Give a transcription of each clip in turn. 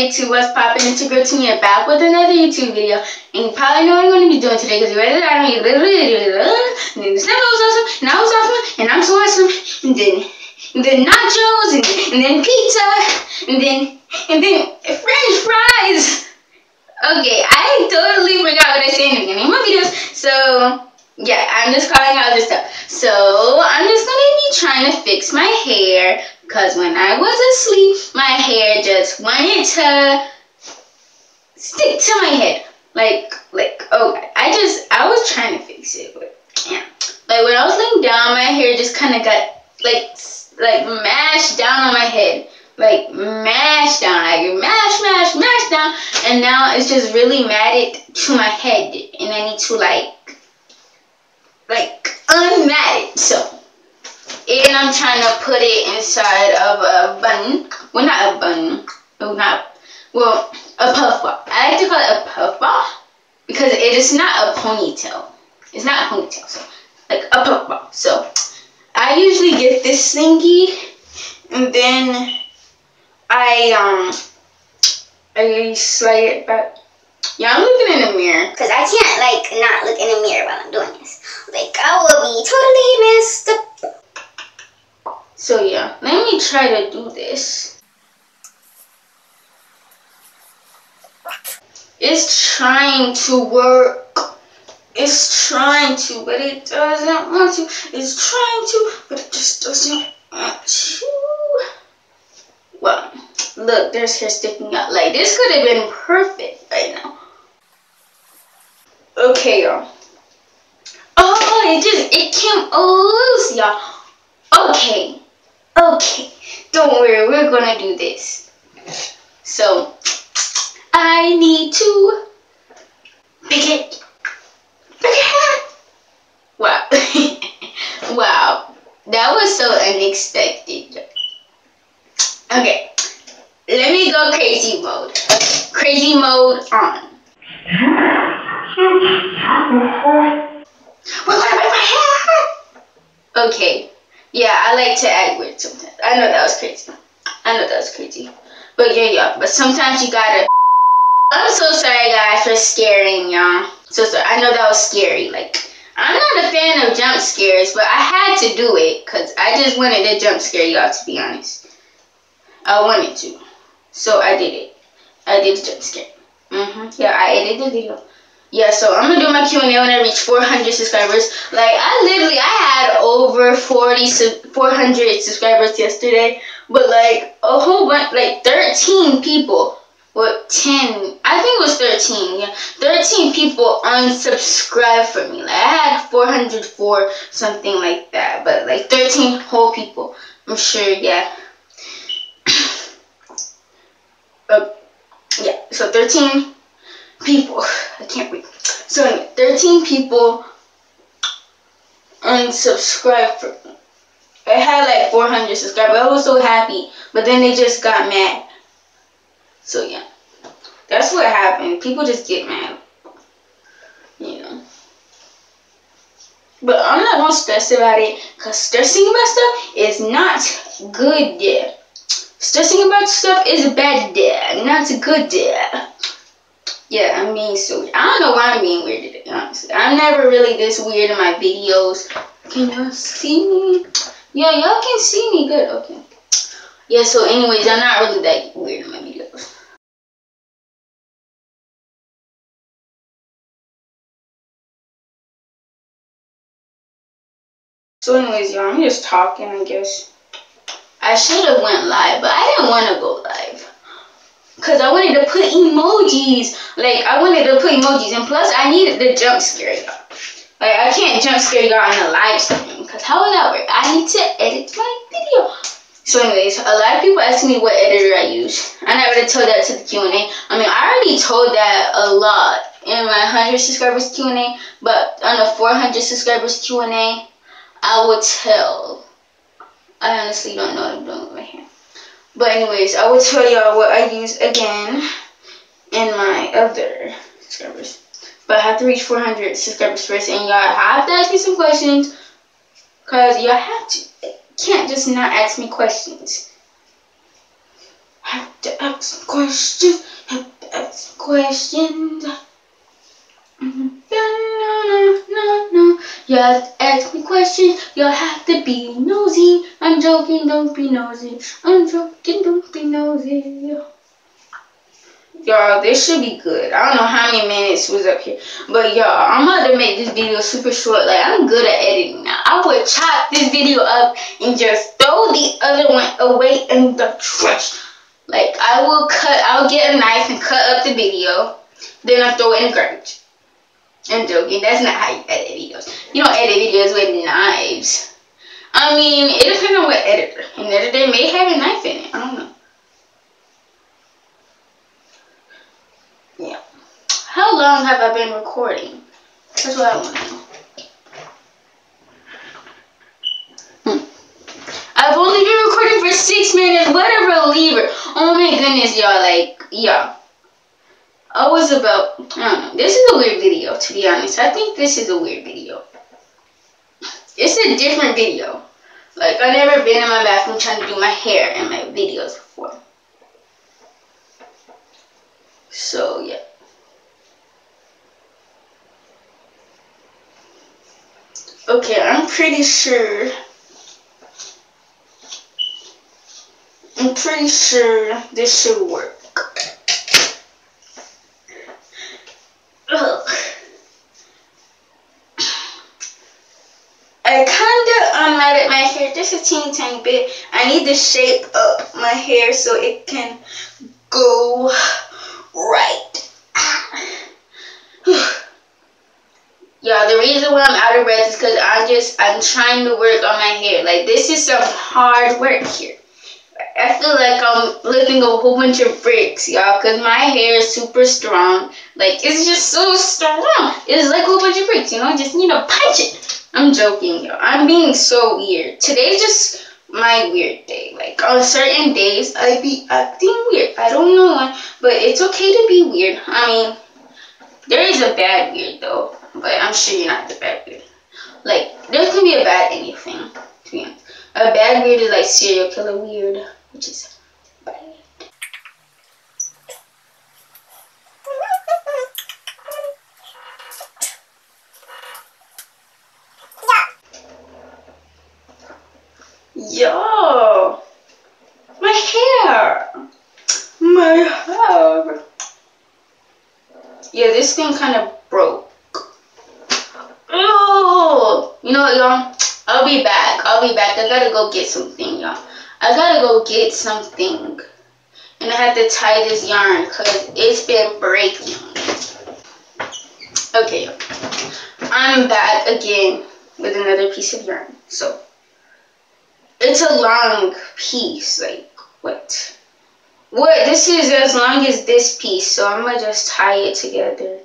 YouTube, what's poppin'? It's your girl Tamia back with another YouTube video. And you probably know what I'm going to be doing today because and you literally and then the was awesome, and I was awesome, and I'm so awesome, and then and then nachos, and, and then pizza, and then and then french fries. Okay, I totally forgot what I said in the beginning of my videos, so yeah, I'm just calling out this stuff. So I'm just gonna be trying to fix my hair because when I was asleep, my hair just wanted to stick to my head. Like, like, oh, I just, I was trying to fix it, but yeah. Like when I was laying down, my hair just kind of got like, like mashed down on my head. Like mashed down, like mash, mash, mash down, and now it's just really matted to my head, and I need to like like unmatted. So, and I'm trying to put it inside of a bun. Well, not a bun. No, not well, a puff ball. I like to call it a puff ball because it is not a ponytail. It's not a ponytail. So, like a puff ball. So, I usually get this thingy, and then I um I slide it back. Yeah, I'm looking in the mirror. Cause I can't like not look in the mirror while I'm doing this. Like I will be totally messed up. So yeah, let me try to do this. It's trying to work. It's trying to, but it doesn't want to. It's trying to, but it just doesn't want to. Well, look, there's hair sticking out. Like, this could have been perfect right now. Okay, y'all. Oh, it just, it came loose, y'all. Okay. Okay. Don't worry, we're gonna do this. So, I need to pick it. Pick it. Wow. wow. That was so unexpected. Okay. Let me go crazy mode. Crazy mode on. Okay. Yeah, I like to act weird sometimes. I know that was crazy. I know that was crazy. But yeah, yeah. But sometimes you gotta. I'm so sorry, guys, for scaring y'all. So sorry. I know that was scary. Like, I'm not a fan of jump scares, but I had to do it because I just wanted to jump scare y'all, to be honest. I wanted to. So I did it. I did the jump scare. Mm-hmm. Yeah, I edited the video yeah, so I'm gonna do my Q&A when I reach 400 subscribers. Like, I literally, I had over 40, 400 subscribers yesterday, but like, a whole bunch, like 13 people, what, 10, I think it was 13, yeah, 13 people unsubscribed from me. Like, I had 404, something like that, but like 13 whole people, I'm sure, yeah. uh, yeah, so 13 people. I can't read. So 13 people unsubscribed for. I had like 400 subscribers. I was so happy, but then they just got mad. So yeah, that's what happened. People just get mad, you know. But I'm not gonna stress about it, cause stressing about stuff is not good. Yeah. Stressing about stuff is a bad. Yeah, not a good. Yeah. Yeah, I'm being so I don't know why I'm being weird today, honestly. I'm never really this weird in my videos. Can y'all see me? Yeah, y'all can see me good. Okay. Yeah, so anyways, I'm not really that weird in my videos. So anyways, y'all, I'm just talking, I guess. I should have went live, but I didn't want to go live. Because I wanted to put emojis. Like, I wanted to put emojis. And plus, I needed the jump scare. Like, I can't jump scare y'all in a live stream. Because how would that work? I need to edit my video. So anyways, a lot of people ask me what editor I use. I never told that to the Q&A. I mean, I already told that a lot in my 100 subscribers Q&A. But on the 400 subscribers Q&A, I will tell. I honestly don't know what I'm doing right here. But anyways, I will tell y'all what I use again in my other subscribers. But I have to reach 400 subscribers first, and y'all have to ask me some questions, cause y'all have to can't just not ask me questions. Have to ask some questions. Have to ask questions. Mm-hmm. You have to ask me questions. You have to be nosy. I'm joking, don't be nosy. I'm joking, don't be nosy. Y'all, this should be good. I don't know how many minutes was up here. But y'all, I'm about to make this video super short. Like, I'm good at editing now. I would chop this video up and just throw the other one away in the trash. Like, I will cut, I'll get a knife and cut up the video. Then I throw it in the garbage. I'm joking. That's not how you edit videos. You don't edit videos with knives. I mean, it depends on what editor. An editor may have a knife in it. I don't know. Yeah. How long have I been recording? That's what I want to know. Hmm. I've only been recording for six minutes. What a reliever. Oh my goodness, y'all. Like, yeah. I was about, I don't know. This is a weird video, to be honest. I think this is a weird video. It's a different video. Like, I've never been in my bathroom trying to do my hair in my videos before. So, yeah. Okay, I'm pretty sure. I'm pretty sure this should work. I kinda unmatted my hair just a teeny tiny bit. I need to shape up my hair so it can go right. Yeah, the reason why I'm out of breath is because I'm just, I'm trying to work on my hair. Like, this is some hard work here. I feel like I'm lifting a whole bunch of bricks, y'all, because my hair is super strong. Like, it's just so strong. It's like a whole bunch of bricks, you know? Just need to punch it. I'm joking, y'all. I'm being so weird. Today's just my weird day. Like, on certain days, I be acting weird. I don't know why, but it's okay to be weird. I mean, there is a bad weird, though, but I'm sure you're not the bad weird. Like, there can be a bad anything. A bad weird is like serial killer weird, which is bad. Yo, my hair, my hair. Yeah, this thing kind of broke. Oh, you know what, y'all? I'll be back. I'll be back. I gotta go get something, y'all. I gotta go get something. And I have to tie this yarn because it's been breaking. Okay, I'm back again with another piece of yarn. So, it's a long piece. Like, what? What? This is as long as this piece. So, I'm gonna just tie it together.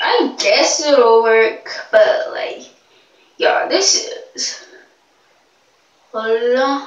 I guess it'll work, but like, yeah, this is. La la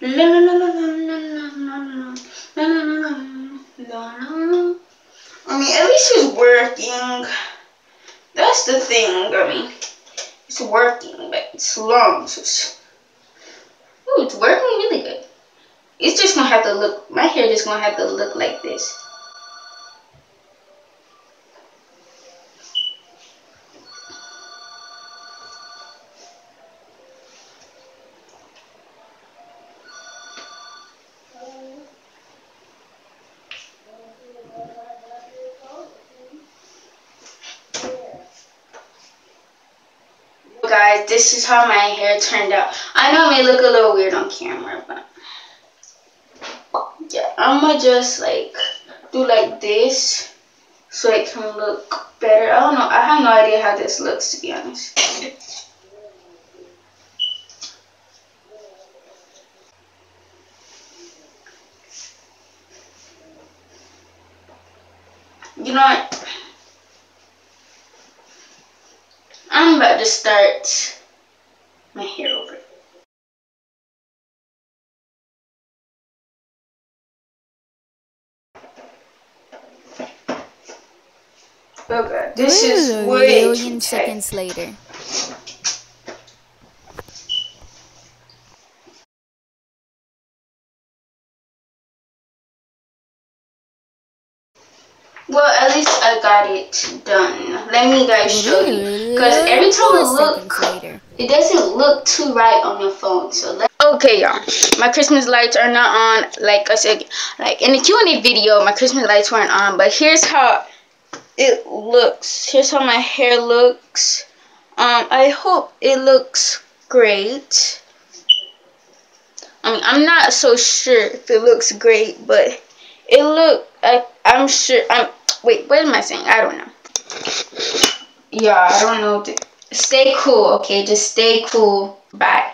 la la la la la la la la I mean, at least it's working. That's the thing. I mean, it's working, but it's long. So it's, ooh, it's working really good. It's just gonna have to look. My hair just gonna have to look like this. Guys, this is how my hair turned out. I know it may look a little weird on camera, but yeah, I'm gonna just like do like this so it can look better. I don't know. I have no idea how this looks to be honest. You know what? I'm about to start my hair over oh, it. Okay, this is way million seconds later. Well, at least I got it done. Let me guys show you. Because every time I look, it doesn't look too right on your phone. So let Okay, y'all. My Christmas lights are not on. Like I said, like in the Q&A video, my Christmas lights weren't on. But here's how it looks. Here's how my hair looks. Um, I hope it looks great. I mean, I'm not so sure if it looks great, but it look. I, I'm sure. I'm Wait, what am I saying? I don't know. Yeah, I don't know. Stay cool, okay? Just stay cool. Bye.